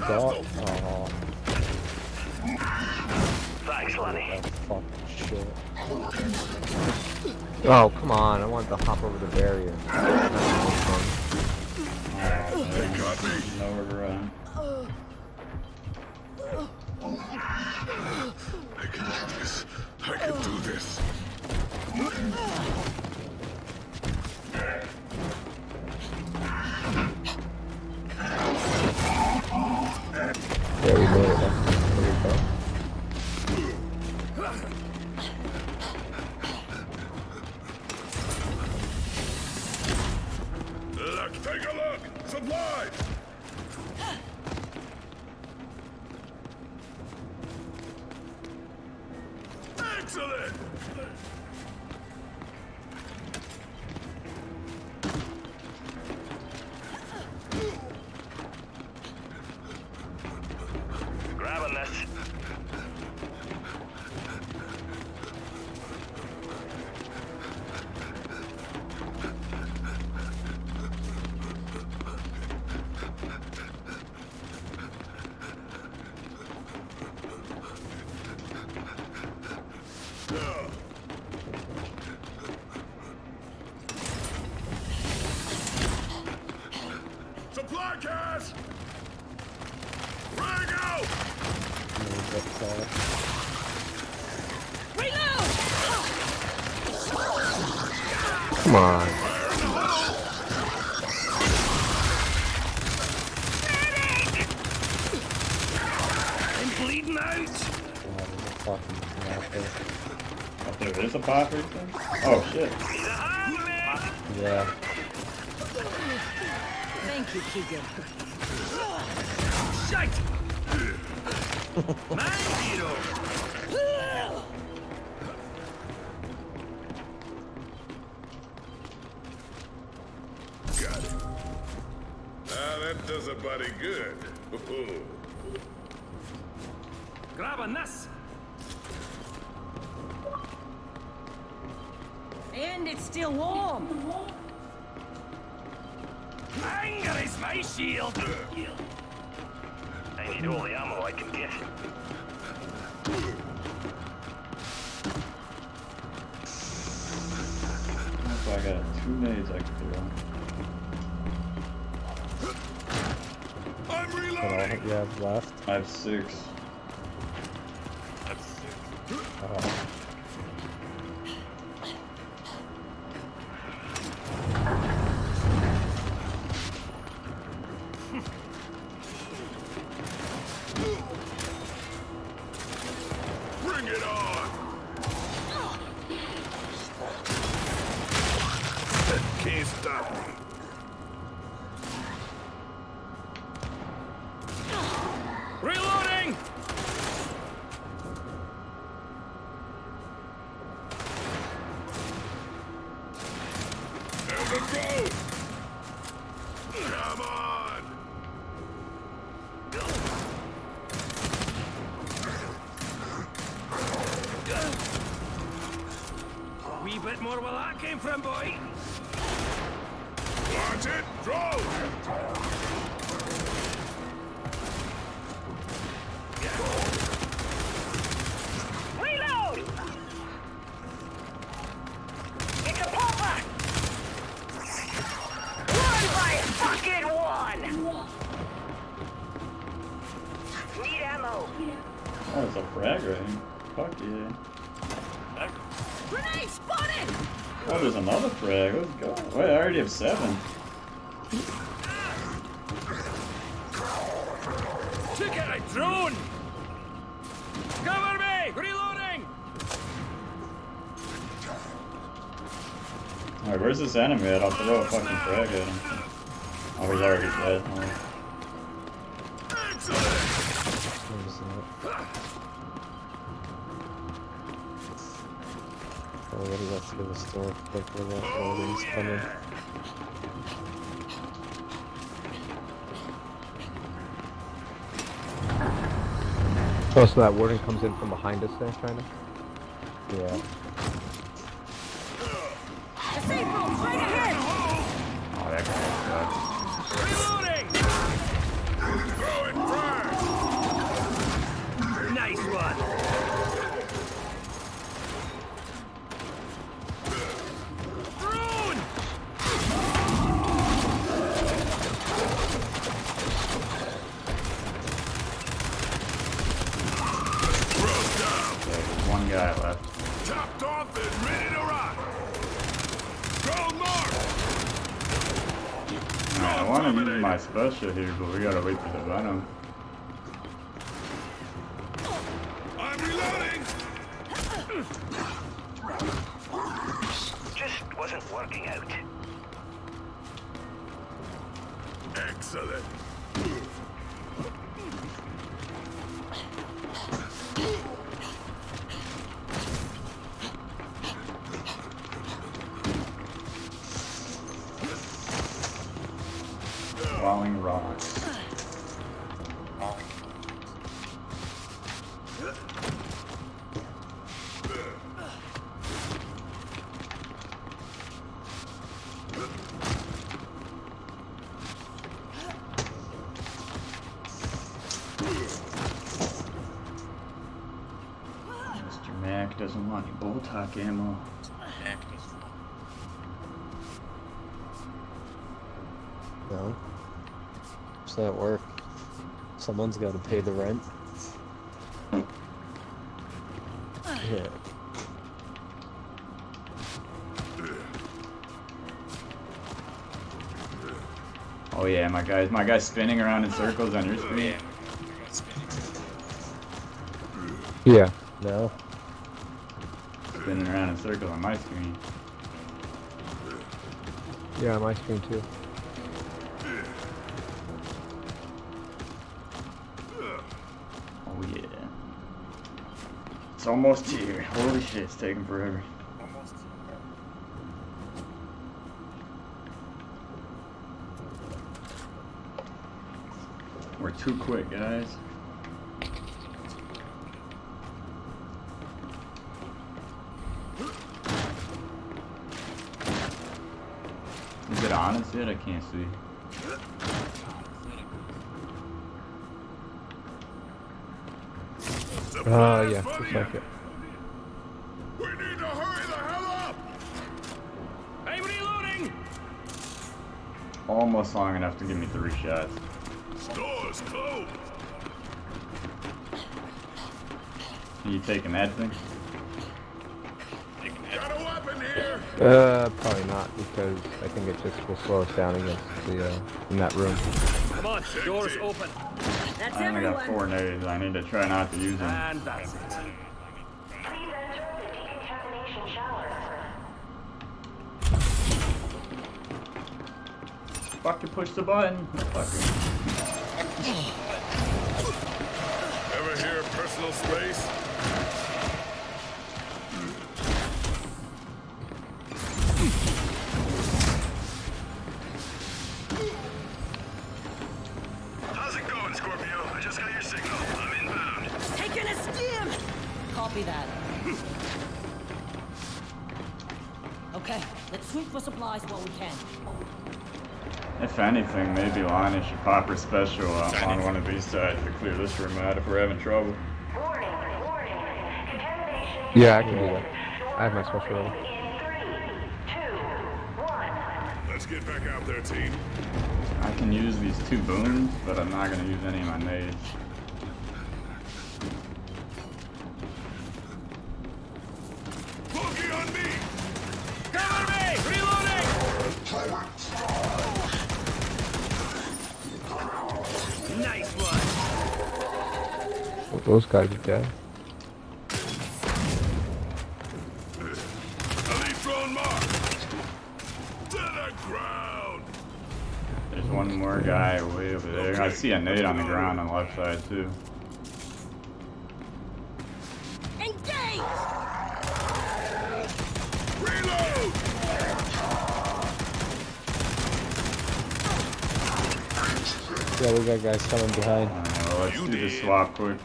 my god. Oh, Thanks, Lenny. that's fucking shit. Oh, come on. I wanted to hop over the barrier. They got me! Nowhere to run. I can do this. I can do this. Look, take a look! Supplies! Excellent! Supply cache! Frag out! That's, uh, Come on. I'm bleeding out! Oh, there's a fucking thing out there. Oh, there is a pop right there? Oh shit. Need a hand, mate! Yeah. You, Keegan. Shite! Man! Got it. Ah, that does a body good. Grabbing this! And it's still warm. Anger is my shield! I need all the ammo I can get. So I got two nades I can throw. I'm reloading! But all reloading! you have left. I have six. There's a ghost! Oh, it's a frag ring. Fuck yeah. Grenade spotted! Oh, there's another frag. Let's go. Wait, I already have seven. Took out a drone! Cover me! Reloading! Alright, where's this enemy at? I'll throw a fucking frag at him. Oh, he's already dead. Oh. Already left to the store quickly after all these coming. Oh, so that warning comes in from behind us there, China? Yeah. I want to use my special here, but we gotta wait for the venom. Doesn't want ammo. No. Does that work? Someone's got to pay the rent. Yeah. Oh yeah, my guy's my guy's spinning around in circles on your screen. Yeah. No. Spinning around in circles on my screen. Yeah, on my screen too. Oh yeah. It's almost here. Holy shit, it's taking forever. We're too quick, guys. Is it on us yet? I can't see. Uh, yeah, looks like it. We need to hurry the hell up! I'm reloading! Almost long enough to give me three shots. Stores closed! Are you taking that thing? Got a weapon here! Uh, probably not because I think it just will slow us down against the uh, in that room. Come on, doors open. That's I only got four nades. I need to try not to use them. And that's it. Please enter the decontamination shower. Fucking push the button. Fucker. Ever hear of personal space? Anything, maybe Lahni should pop her special uh, on one of these sides to clear this room out if we're having trouble. Warning, warning. Yeah, I can do that. I have my special ready. In three, two, one. Let's get back out there, team. I can use these two booms, but I'm not gonna use any of my nades. Well, those guys are dead. Elite drone mark! To ground! There's one more guy way over there. I see a nade on the ground on the left side too. Engage! Reload! Yeah, we got guys coming behind. Well, let's do the swap quick.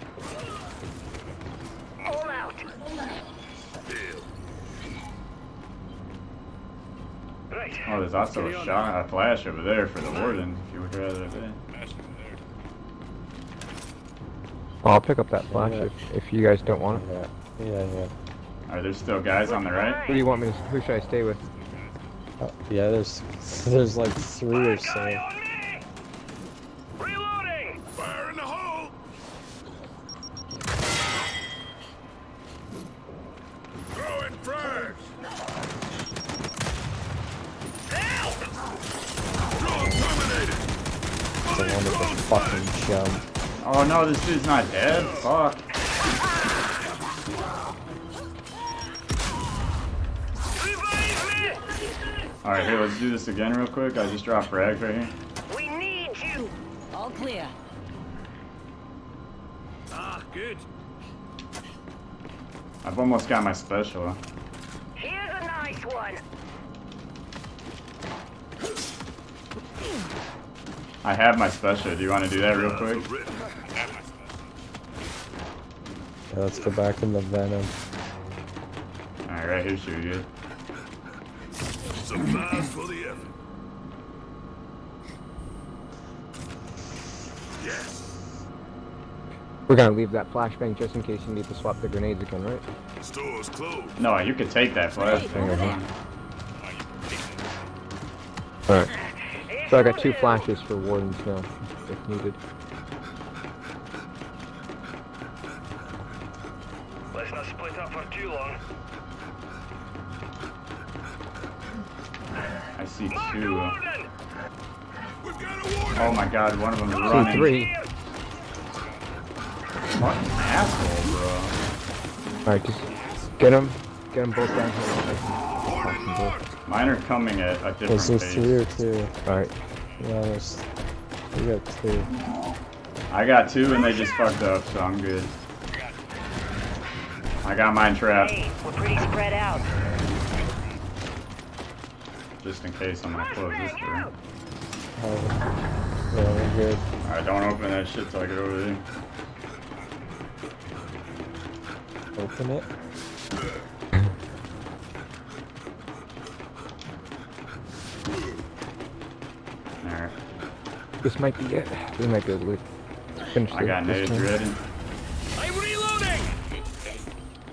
There's also a shot, a flash over there for the warden, if you would rather that. Oh, I'll pick up that flash Yeah. if, if you guys don't want it. Yeah, yeah, yeah. Are there still guys on the right? Who do you want me to? Who should I stay with? Oh, yeah, there's there's like three or so. on me! Reloading! Fire in the hole! Throwing frags! Help! Drone terminated! The one with the fucking jump. Oh no, this dude's not dead? Fuck. Alright, here, let's do this again real quick. I just dropped frags right here. We need you. All clear. Ah, good. I've almost got my special. Here's a nice one. I have my special. Do you want to do that real quick? Written. Yeah, let's go back in the venom. Alright, here's your should be good. Supplies for the effort. Yes. We're gonna leave that flashbang just in case you need to swap the grenades again, right? Store's closed. No, you can take that flashbang. Wait, thing. over here. All right. So I got two flashes for wardens now, if needed. Let's not split up too long. I see Mark two. Uh, We've got a! Oh my god, one of them is Two, on, running. three. What an asshole, bro. All right, just get them, get them both down here. Mine are coming at a different Was there pace. three or two? All right. Yeah, there's. We got two. I got two and they just fucked up, so I'm good. I got mine trapped, Hey, we're pretty spread out. just in case I'm gonna close this door. Oh, yeah, we're good. Alright, don't open that shit till I get over there. Open it. Alright, This might be it. We might be able to finish I got this nades turn. ready. I'm reloading!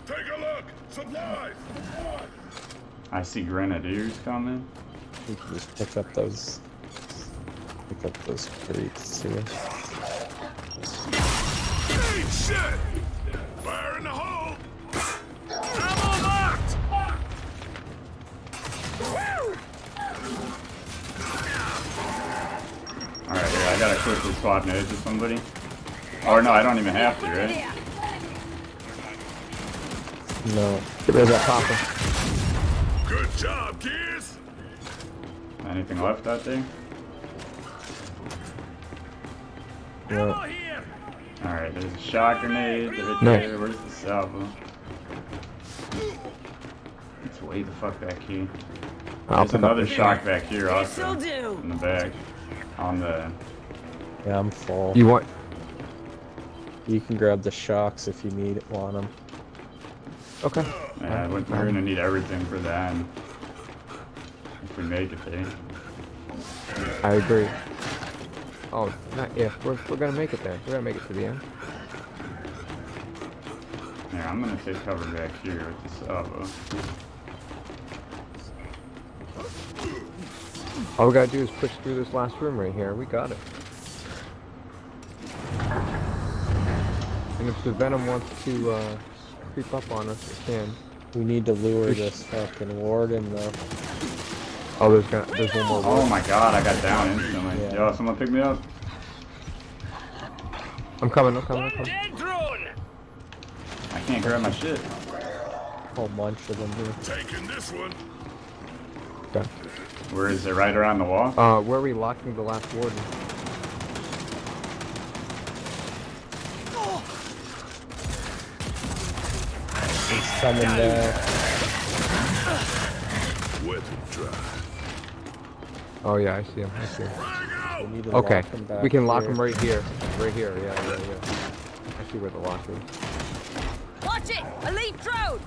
Take a look! Supplies! I see grenadiers coming. We can just pick up those. Pick up those crates too. Hey, shit! Fire in the hole! Ammo marked! Alright, here, I gotta quickly swap nades with somebody. Or no, I don't even have to, right? No. Get rid of that popper. Good job, kids! Anything left out there? Ammo No. here! Alright, there's a shot grenade right Nice. there. Where's the salvo? It's way the fuck back here. I'll There's another this. shock back here This'll also. do. In the back. On the Yeah, I'm full. You want? You can grab the shocks if you need want them. Okay. Yeah, we're, we're gonna need everything for that. If we make it there. I agree. Oh, not if. We're, we're gonna make it there. We're gonna make it to the end. Yeah, I'm gonna take cover back here with the salvo. All we gotta do is push through this last room right here. We got it. And if the Venom wants to uh, creep up on us, it can. We need to lure this fucking warden though. Oh, there's gonna, there's one more. Oh my god, I got down instantly. Yeah. Yo, someone pick me up. I'm coming. I'm coming. I'm coming. I can't grab my shit. Whole bunch of them here. Taking this one! Okay. Where is it? Right around the wall? Uh, where are we locking the last warden? He's coming down. Wet and dry. Oh yeah, I see him. I see him. We Okay, him we can lock here. him right here. Right here. Yeah, yeah, yeah. I see where the lock is. Watch it! Elite drone!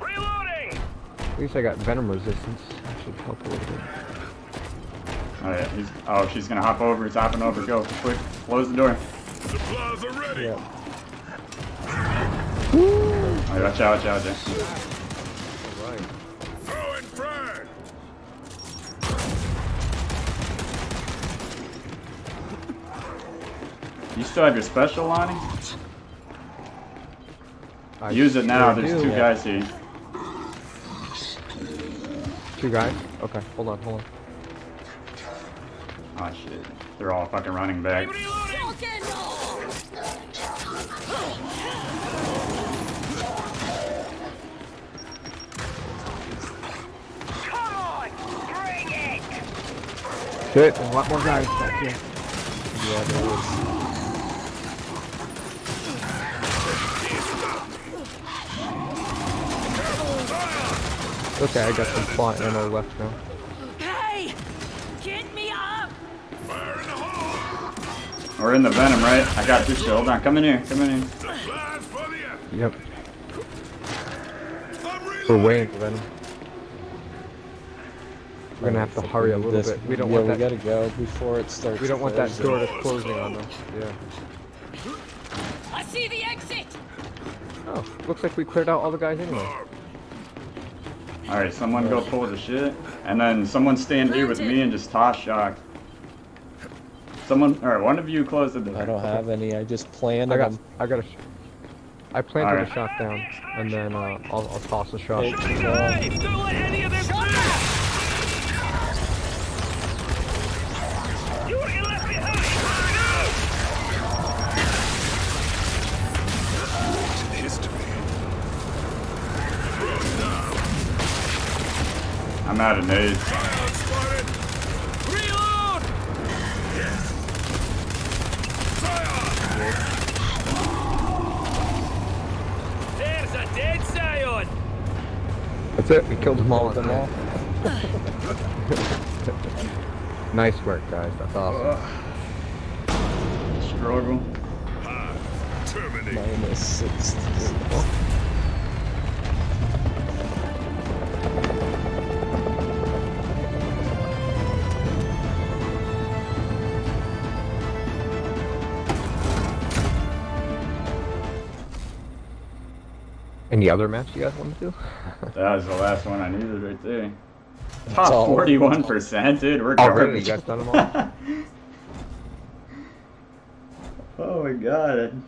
Reloading! At least I got venom resistance. That should help a little bit. Oh yeah, he's. Oh, she's gonna hop over. He's hopping over. Go quick. Close the door. Supplies are ready. Yeah. Watch out, watch out, Jay. Alright. Throw in frag. You still have your special, Lahni? I Use it now. There's do. two guys here. Two guys? Okay, hold on, hold on. Oh shit. They're all fucking running back. Shit, there's a lot more guys back here. Yeah, there is. Okay, I got some plot ammo left now. Hey! Get me up! Fire in the hole. We're in the venom, right? I got this shit. Hold on. Come in here. Come in here. Supplies for the effort. Yep, we're reloading. waiting for them. We're gonna have to hurry a little This- bit. We don't yeah, want we that. gotta go before it starts. We don't want that closing. door that's closing on us. Yeah. I see the exit! Oh, looks like we cleared out all the guys anyway. All right, someone go pull the shit, and then someone stand here with me and just toss shock. Someone, all right, one of you close the door. I don't have any. I just planted I got, them. I got a. Sh- I planted Alright. a shot down, and then uh, I'll, I'll toss a shot. I'm out of nades. Reload. There's a dead Scion. That's it. We killed them all. with Them all. Nice work, guys. That's awesome. Struggle. Terminate. Minus sixty. Any other match you guys want to do? That was the last one I needed right there. Top 41%, dude. We're Oh, really? garbage. You guys done them all? oh my god.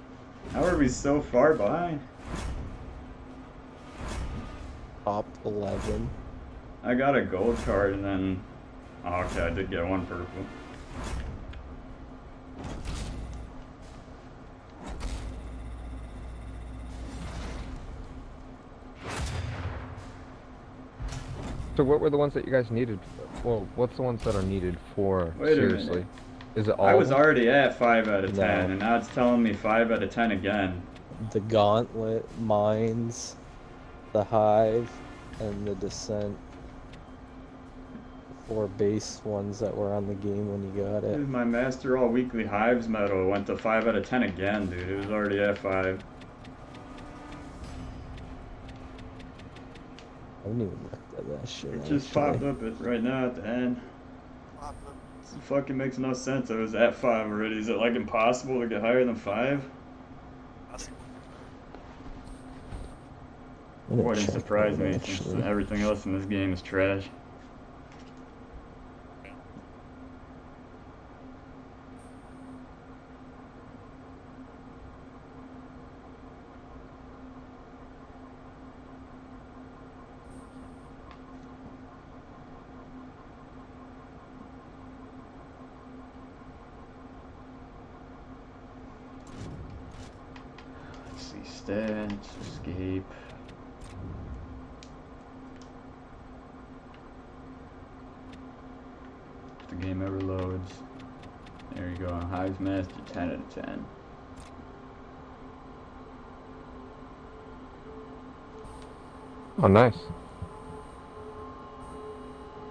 How are we so far behind? Top eleven. I got a gold card and then. Oh, okay, I did get one purple. So what were the ones that you guys needed? Well, what's the ones that are needed for? Wait a seriously, minute. is it all? I was already at 5 out of 10, No. and now it's telling me 5 out of 10 again. The gauntlet, mines, the hive, and the descent. Four base ones that were on the game when you got it. Dude, my Master All Weekly Hives medal went to 5 out of 10 again, dude. It was already at 5. I haven't even looked at that shit. It just popped up at, right now at the end. It fucking makes no sense. I was at 5 already. Is it like impossible to get higher than 5? I'm gonna Wouldn't surprise me since everything else in this game is trash. Let's see, stats, escape. If the game ever loads. There you go, Hives Master 10 out of 10. Oh, nice.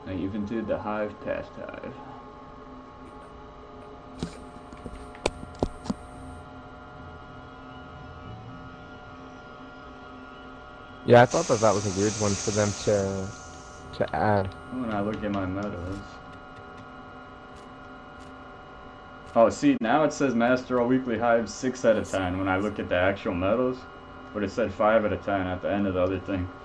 I even did the Hive past Hive. Yeah, I thought that that was a weird one for them to to add. When I look at my medals, Oh, see, now it says Master All Weekly Hive 6 out of 10 when I look at the actual medals. But it said 5 out of 10 at the end of the other thing.